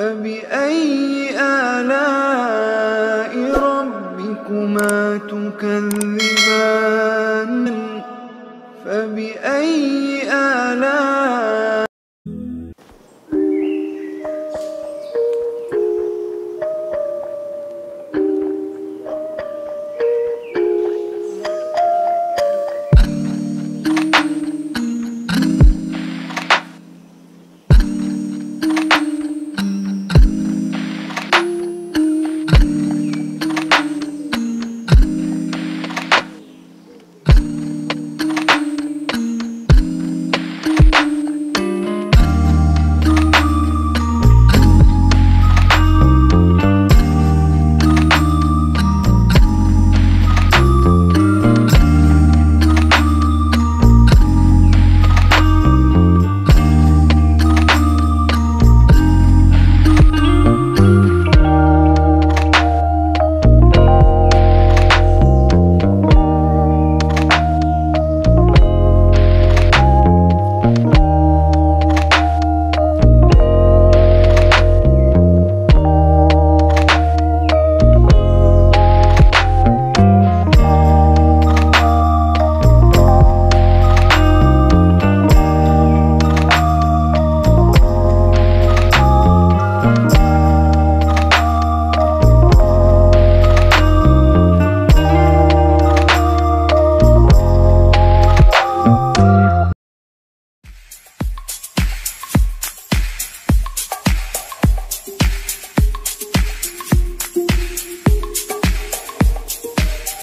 فبأي آلاء ربكما تكذبان؟ فبأي آلاء